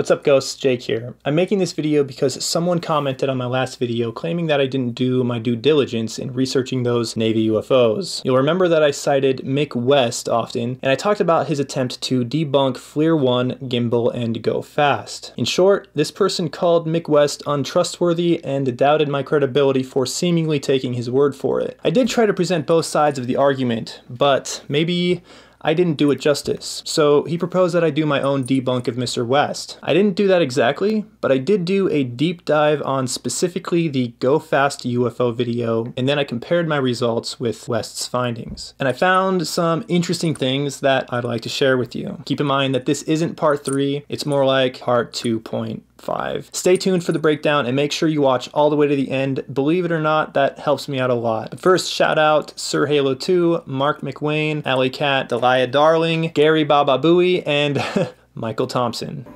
What's up ghosts, Jake here. I'm making this video because someone commented on my last video claiming that I didn't do my due diligence in researching those Navy UFOs. You'll remember that I cited Mick West often, and I talked about his attempt to debunk FLIR 1, Gimbal, and Go Fast. In short, this person called Mick West untrustworthy and doubted my credibility for seemingly taking his word for it. I did try to present both sides of the argument, but maybe I didn't do it justice. So he proposed that I do my own debunk of Mr. West. I didn't do that exactly, but I did do a deep dive on specifically the Go Fast UFO video, and then I compared my results with West's findings. And I found some interesting things that I'd like to share with you. Keep in mind that this isn't part 3, it's more like part 2.0 five. Stay tuned for the breakdown and make sure you watch all the way to the end. Believe it or not, that helps me out a lot. First, shout out Sir Halo 2, Mark McWayne, Alley Cat, Delia Darling, Gary Baba Booey, and Michael Thompson.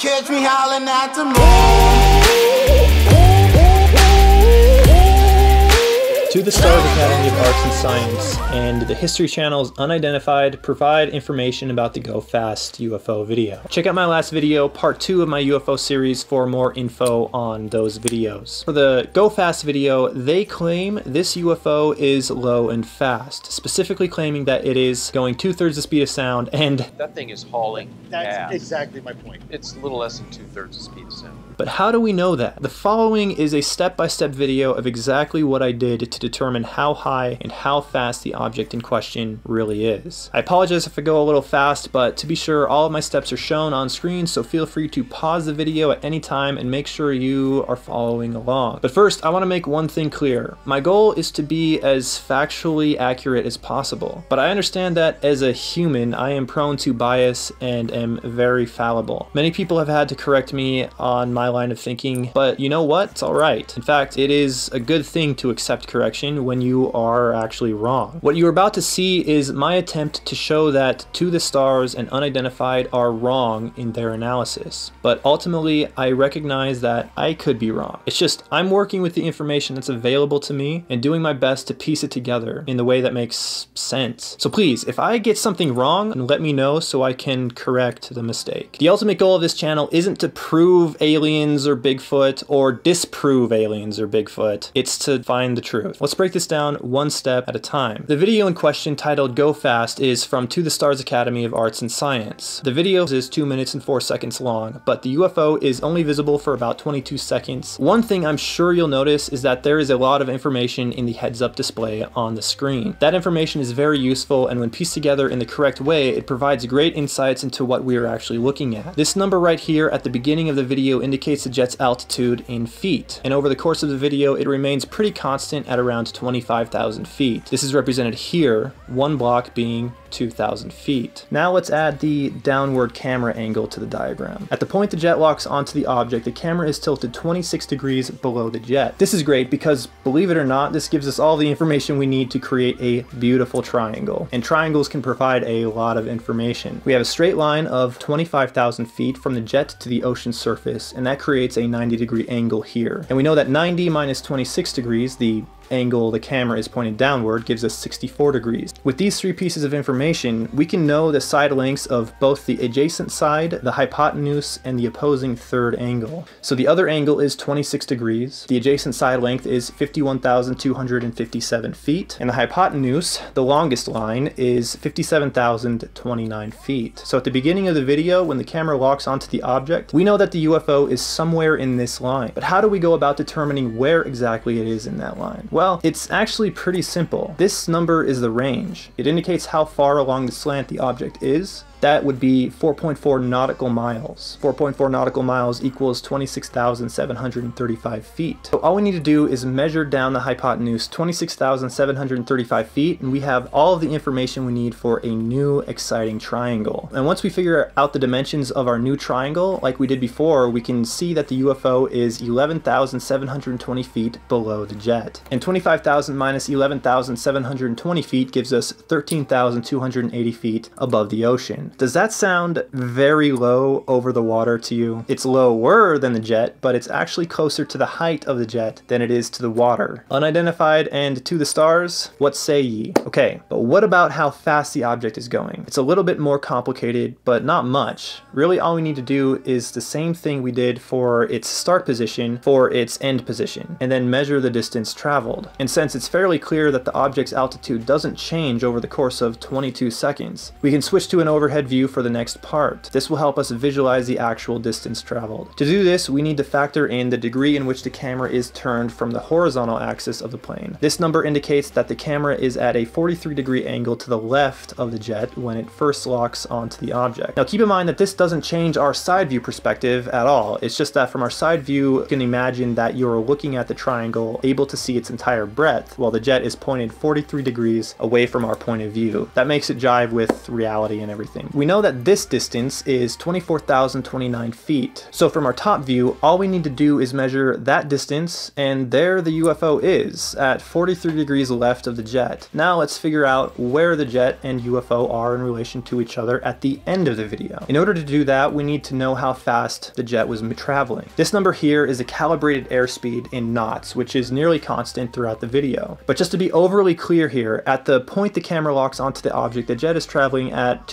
Catch me howling at the moon. To the Stars Academy of Arts and Science and the History Channel's Unidentified provide information about the Go Fast UFO video. Check out my last video, part 2 of my UFO series for more info on those videos. For the Go Fast video, they claim this UFO is low and fast, specifically claiming that it is going two-thirds the speed of sound and... That thing is hauling That's ass. exactly my point. It's a little less than two-thirds the speed of sound. But how do we know that? The following is a step-by-step -step video of exactly what I did to determine how high and how fast the object in question really is. I apologize if I go a little fast, but to be sure, all of my steps are shown on screen, so feel free to pause the video at any time and make sure you are following along. But first, I want to make one thing clear. My goal is to be as factually accurate as possible, but I understand that as a human, I am prone to bias and am very fallible. Many people have had to correct me on my line of thinking, but you know what? It's alright. In fact, it is a good thing to accept correction when you are actually wrong. What you're about to see is my attempt to show that To the Stars and Unidentified are wrong in their analysis. But ultimately, I recognize that I could be wrong. It's just, I'm working with the information that's available to me and doing my best to piece it together in the way that makes sense. So please, if I get something wrong, let me know so I can correct the mistake. The ultimate goal of this channel isn't to prove aliens or Bigfoot or disprove aliens or Bigfoot. It's to find the truth. Let's break this down one step at a time. The video in question titled Go Fast is from To the Stars Academy of Arts and Science. The video is 2 minutes and 4 seconds long, but the UFO is only visible for about 22 seconds. One thing I'm sure you'll notice is that there is a lot of information in the heads-up display on the screen. That information is very useful and when pieced together in the correct way, it provides great insights into what we are actually looking at. This number right here at the beginning of the video indicates the jet's altitude in feet, and over the course of the video it remains pretty constant at around 25,000 feet. This is represented here, one block being 2,000 feet. Now let's add the downward camera angle to the diagram. At the point the jet locks onto the object, the camera is tilted 26 degrees below the jet. This is great because, believe it or not, this gives us all the information we need to create a beautiful triangle. And triangles can provide a lot of information. We have a straight line of 25,000 feet from the jet to the ocean surface, and that creates a 90 degree angle here. And we know that 90 minus 26 degrees, the angle the camera is pointed downward gives us 64 degrees. With these three pieces of information, we can know the side lengths of both the adjacent side, the hypotenuse, and the opposing third angle. So the other angle is 26 degrees, the adjacent side length is 51,257 feet, and the hypotenuse, the longest line, is 57,029 feet. So at the beginning of the video, when the camera locks onto the object, we know that the UFO is somewhere in this line. But how do we go about determining where exactly it is in that line? Well, well, it's actually pretty simple. This number is the range. It indicates how far along the slant the object is, that would be 4.4 nautical miles. 4.4 nautical miles equals 26,735 feet. So all we need to do is measure down the hypotenuse 26,735 feet and we have all of the information we need for a new exciting triangle. And once we figure out the dimensions of our new triangle, like we did before, we can see that the UFO is 11,720 feet below the jet. And 25,000 minus 11,720 feet gives us 13,280 feet above the ocean. Does that sound very low over the water to you? It's lower than the jet, but it's actually closer to the height of the jet than it is to the water. Unidentified and to the stars, what say ye? Okay, but what about how fast the object is going? It's a little bit more complicated, but not much. Really all we need to do is the same thing we did for its start position for its end position, and then measure the distance traveled. And since it's fairly clear that the object's altitude doesn't change over the course of 22 seconds, we can switch to an overhead view for the next part. This will help us visualize the actual distance traveled. To do this, we need to factor in the degree in which the camera is turned from the horizontal axis of the plane. This number indicates that the camera is at a 43 degree angle to the left of the jet when it first locks onto the object. Now keep in mind that this doesn't change our side view perspective at all. It's just that from our side view, you can imagine that you're looking at the triangle, able to see its entire breadth, while the jet is pointed 43 degrees away from our point of view. That makes it jive with reality and everything. We know that this distance is 24,029 feet. So from our top view, all we need to do is measure that distance, and there the UFO is, at 43 degrees left of the jet. Now let's figure out where the jet and UFO are in relation to each other at the end of the video. In order to do that, we need to know how fast the jet was traveling. This number here is a calibrated airspeed in knots, which is nearly constant throughout the video. But just to be overly clear here, at the point the camera locks onto the object, the jet is traveling at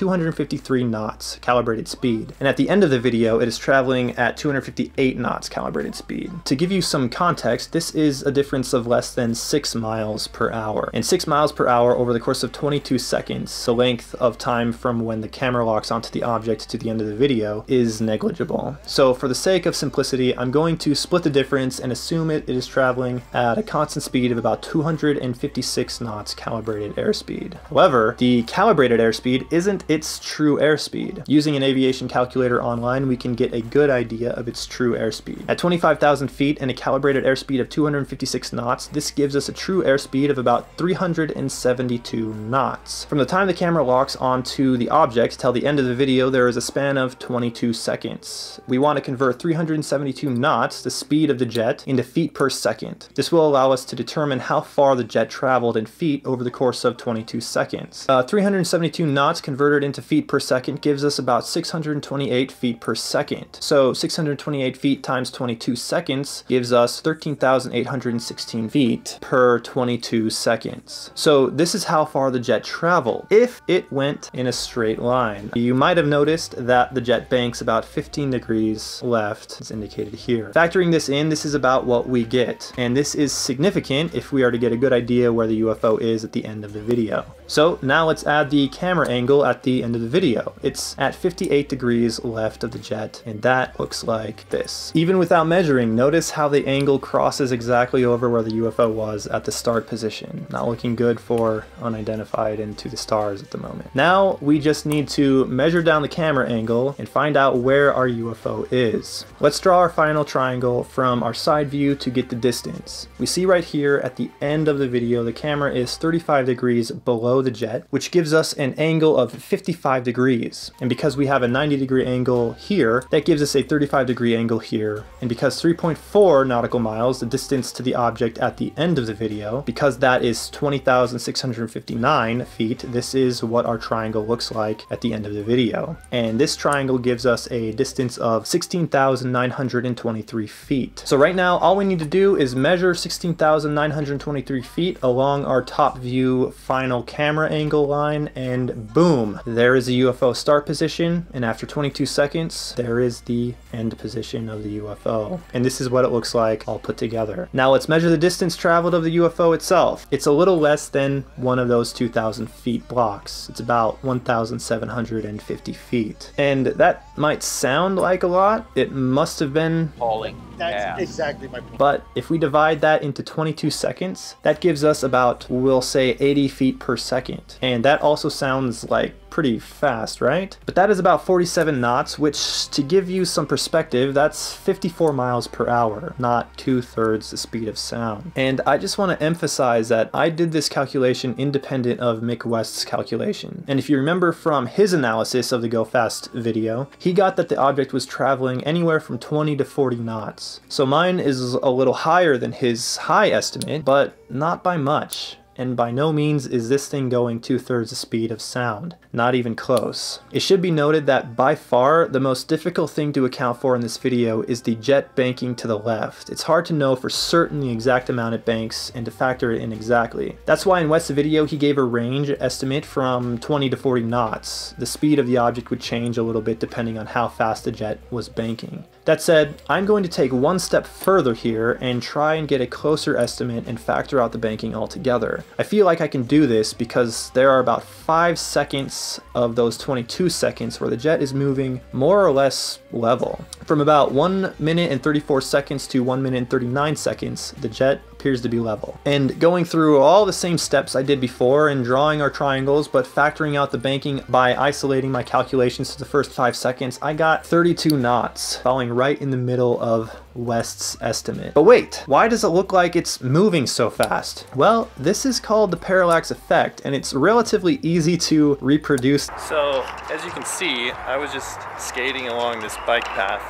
253 knots calibrated speed. And at the end of the video, it is traveling at 258 knots calibrated speed. To give you some context, this is a difference of less than 6 miles per hour. And 6 miles per hour over the course of 22 seconds, the length of time from when the camera locks onto the object to the end of the video, is negligible. So for the sake of simplicity, I'm going to split the difference and assume it, it is traveling at a constant speed of about 256 knots calibrated airspeed. However, the calibrated airspeed isn't its true airspeed. Using an aviation calculator online, we can get a good idea of its true airspeed. At 25,000 feet and a calibrated airspeed of 256 knots, this gives us a true airspeed of about 372 knots. From the time the camera locks onto the object till the end of the video, there is a span of 22 seconds. We want to convert 372 knots, the speed of the jet, into feet per second. This will allow us to determine how far the jet traveled in feet over the course of 22 seconds. Uh, 372 knots converted into feet per second gives us about 628 feet per second. So 628 feet times 22 seconds gives us 13,816 feet per 22 seconds. So this is how far the jet traveled if it went in a straight line. You might have noticed that the jet banks about 15 degrees left, as indicated here. Factoring this in, this is about what we get. And this is significant if we are to get a good idea where the UFO is at the end of the video. So now let's add the camera angle at the end of the video. It's at 58 degrees left of the jet, and that looks like this. Even without measuring, notice how the angle crosses exactly over where the UFO was at the start position. Not looking good for unidentified and to the stars at the moment. Now we just need to measure down the camera angle and find out where our UFO is. Let's draw our final triangle from our side view to get the distance. We see right here at the end of the video the camera is 35 degrees below the jet, which gives us an angle of 55 degrees. And because we have a 90 degree angle here, that gives us a 35 degree angle here. And because 3.4 nautical miles, the distance to the object at the end of the video, because that is 20,659 feet, this is what our triangle looks like at the end of the video. And this triangle gives us a distance of 16,923 feet. So right now, all we need to do is measure 16,923 feet along our top view final camera angle line, and boom, there is the UFO start position, and after 22 seconds, there is the end position of the UFO. And this is what it looks like all put together. Now let's measure the distance traveled of the UFO itself. It's a little less than one of those 2,000 feet blocks. It's about 1,750 feet. And that might sound like a lot. It must have been Hauling That's ass. exactly my point. but if we divide that into 22 seconds, that gives us about, we'll say 80 feet per second. And that also sounds like pretty fast, right? But that is about 47 knots, which to give you some perspective, that's 54 miles per hour, not two thirds the speed of sound. And I just want to emphasize that I did this calculation independent of Mick West's calculation. And if you remember from his analysis of the Go Fast video, he got that the object was traveling anywhere from 20 to 40 knots. So mine is a little higher than his high estimate, but not by much. And by no means is this thing going two thirds the speed of sound. Not even close. It should be noted that by far the most difficult thing to account for in this video is the jet banking to the left. It's hard to know for certain the exact amount it banks and to factor it in exactly. That's why in West's video he gave a range estimate from 20 to 40 knots. The speed of the object would change a little bit depending on how fast the jet was banking. That said, I'm going to take one step further here and try and get a closer estimate and factor out the banking altogether. I feel like I can do this because there are about 5 seconds of those 22 seconds where the jet is moving more or less level. From about 1 minute and 34 seconds to 1 minute and 39 seconds, the jet appears to be level. And going through all the same steps I did before and drawing our triangles, but factoring out the banking by isolating my calculations to the first 5 seconds, I got 32 knots, falling right in the middle of West's estimate. But wait, why does it look like it's moving so fast? Well, this is called the parallax effect, and it's relatively easy to reproduce. So, as you can see, I was just skating along this bike path,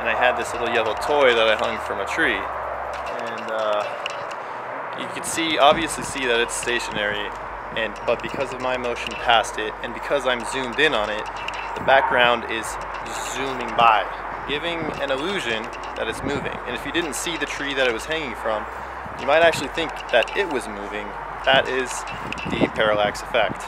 and I had this little yellow toy that I hung from a tree. And uh, you can see, obviously see that it's stationary, and but because of my motion past it, and because I'm zoomed in on it, the background is zooming by, giving an illusion that it's moving. And if you didn't see the tree that it was hanging from, you might actually think that it was moving. That is the parallax effect.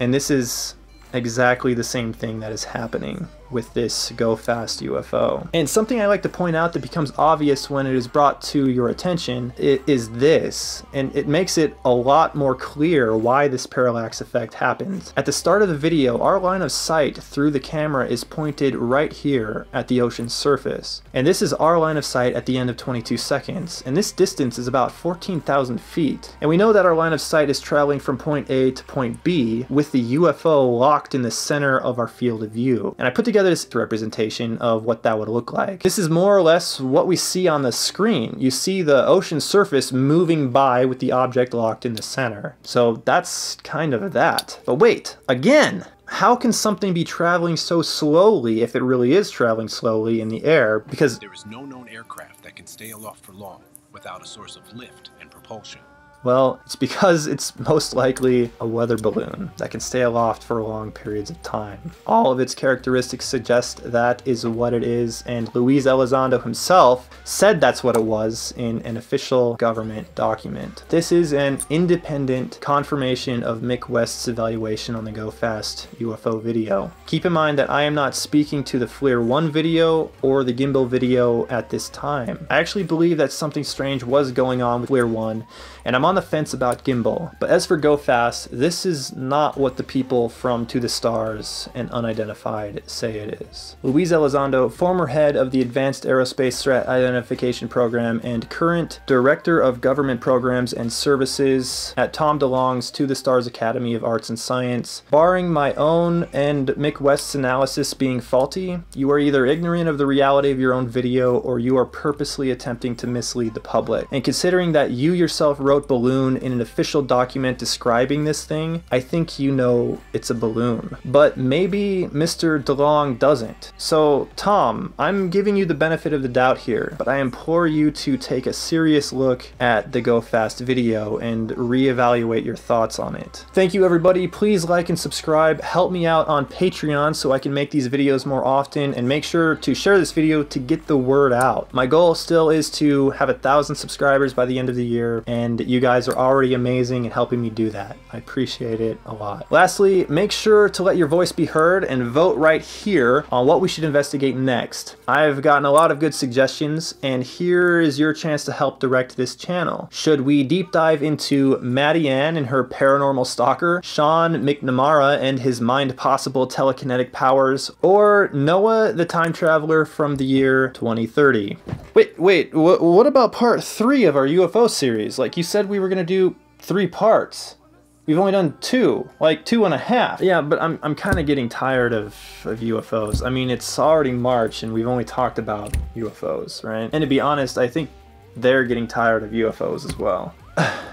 And this is exactly the same thing that is happening with this Go Fast UFO. And something I like to point out that becomes obvious when it is brought to your attention is this, and it makes it a lot more clear why this parallax effect happens. At the start of the video, our line of sight through the camera is pointed right here at the ocean's surface. And this is our line of sight at the end of 22 seconds, and this distance is about 14,000 feet. And we know that our line of sight is traveling from point A to point B with the UFO locked in the center of our field of view. And I put together together this representation of what that would look like. This is more or less what we see on the screen. You see the ocean surface moving by with the object locked in the center. So that's kind of that. But wait, again, how can something be traveling so slowly if it really is traveling slowly in the air? Because there is no known aircraft that can stay aloft for long without a source of lift and propulsion. Well, it's because it's most likely a weather balloon that can stay aloft for long periods of time. All of its characteristics suggest that is what it is, and Luis Elizondo himself said that's what it was in an official government document. This is an independent confirmation of Mick West's evaluation on the Go Fast UFO video. Keep in mind that I am not speaking to the FLIR 1 video or the gimbal video at this time. I actually believe that something strange was going on with FLIR 1, and I'm on the fence about Gimbal. But as for Go Fast, this is not what the people from To the Stars and Unidentified say it is. Luis Elizondo, former head of the Advanced Aerospace Threat Identification Program and current Director of Government Programs and Services at Tom DeLonge's To the Stars Academy of Arts and Science. Barring my own and Mick West's analysis being faulty, you are either ignorant of the reality of your own video or you are purposely attempting to mislead the public. And considering that you yourself wrote wrote balloon in an official document describing this thing, I think you know it's a balloon. But maybe Mr. DeLonge doesn't. So, Tom, I'm giving you the benefit of the doubt here, but I implore you to take a serious look at the Go Fast video and reevaluate your thoughts on it. Thank you everybody, please like and subscribe, help me out on Patreon so I can make these videos more often, and make sure to share this video to get the word out. My goal still is to have a thousand subscribers by the end of the year, and you guys are already amazing and helping me do that. I appreciate it a lot. Lastly, make sure to let your voice be heard and vote right here on what we should investigate next. I've gotten a lot of good suggestions, and here is your chance to help direct this channel. Should we deep dive into Maddie Ann and her paranormal stalker, Sean McNamara and his mind possible telekinetic powers, or Noah the time traveler from the year 2030? Wait, wait, wh what about part three of our UFO series? Like you said we were gonna do three parts. We've only done two, like two and a half. Yeah, but I'm, I'm kind of getting tired of, of UFOs. I mean, it's already March and we've only talked about UFOs, right? And to be honest, I think they're getting tired of UFOs as well.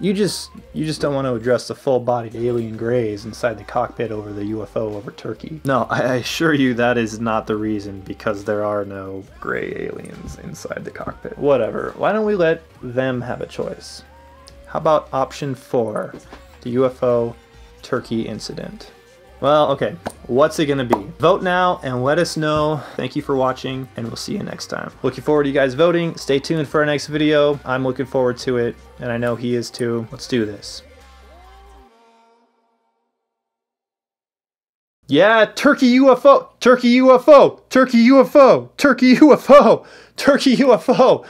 you just you just don't want to address the full-bodied alien grays inside the cockpit over the UFO over Turkey. No, I, I assure you that is not the reason because there are no gray aliens inside the cockpit. Whatever. Why don't we let them have a choice? How about option four, the UFO turkey incident? Well, okay, what's it gonna be? Vote now and let us know. Thank you for watching, and we'll see you next time. Looking forward to you guys voting. Stay tuned for our next video. I'm looking forward to it, and I know he is too. Let's do this. Yeah, turkey UFO, turkey UFO, turkey UFO, turkey UFO, turkey UFO.